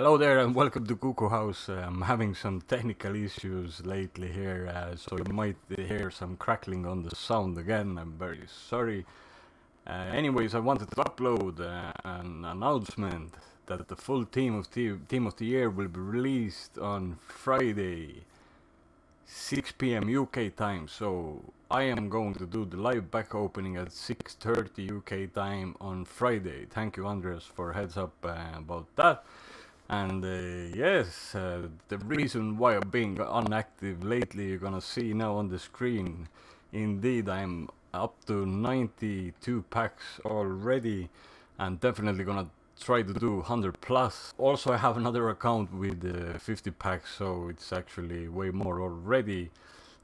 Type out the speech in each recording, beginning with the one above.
Hello there and welcome to Cuckoo House. Uh, I'm having some technical issues lately here, uh, so you might hear some crackling on the sound again. I'm very sorry. Uh, anyways, I wanted to upload uh, an announcement that the full team of team of the year will be released on Friday, 6 p.m. UK time. So I am going to do the live back opening at 6:30 UK time on Friday. Thank you, Andreas, for heads up uh, about that. And uh, yes, uh, the reason why I'm being unactive lately, you're gonna see now on the screen. Indeed, I'm up to 92 packs already, and definitely gonna try to do 100 plus. Also, I have another account with uh, 50 packs, so it's actually way more already.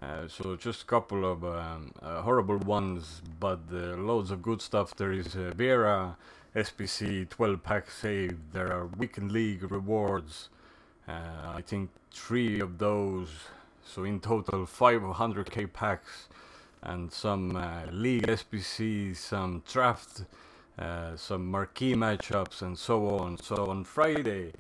Uh, so just a couple of um, uh, horrible ones, but uh, loads of good stuff. There is uh, Vieira, SBC 12 pack saved. There are weekend league rewards. Uh, I think three of those. So in total 500k packs and some uh, league SBCs, some draft, uh, some marquee matchups and so on. So on Friday,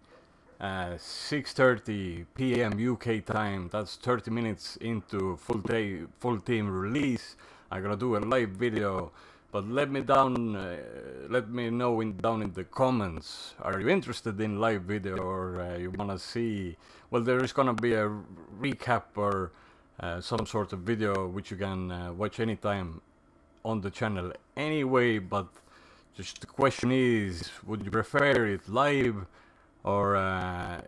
uh, 6:30 p.m. UK time. That's 30 minutes into full day, full team release. I'm gonna do a live video but let me down, uh, let me know in down in the comments. Are you interested in live video or uh, you wanna see? Well, there is gonna be a recap or uh, some sort of video which you can uh, watch anytime on the channel anyway. But just the question is, would you prefer it live or uh,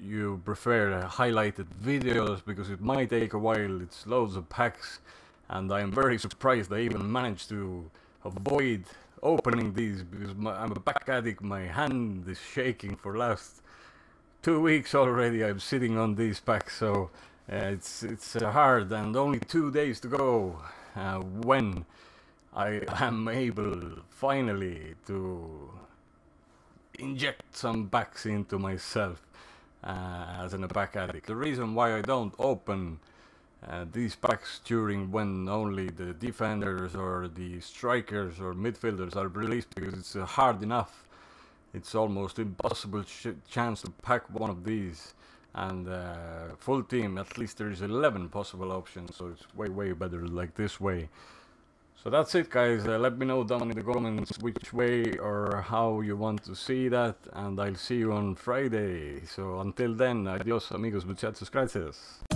you prefer highlighted videos because it might take a while. It's loads of packs, and I'm very surprised I even managed to avoid opening these because my, I'm a back addict. My hand is shaking for last two weeks already. I'm sitting on these packs, so uh, it's it's uh, hard. And only two days to go uh, when I am able finally to inject some packs into myself uh, as a back addict. The reason why I don't open uh, these packs during when only the defenders or the strikers or midfielders are released because it's uh, hard enough. It's almost impossible ch chance to pack one of these. And uh, full team, at least there is 11 possible options, so it's way, way better like this way. So that's it guys, uh, let me know down in the comments which way or how you want to see that and I'll see you on Friday. So until then, adios amigos, muchachos, gracias.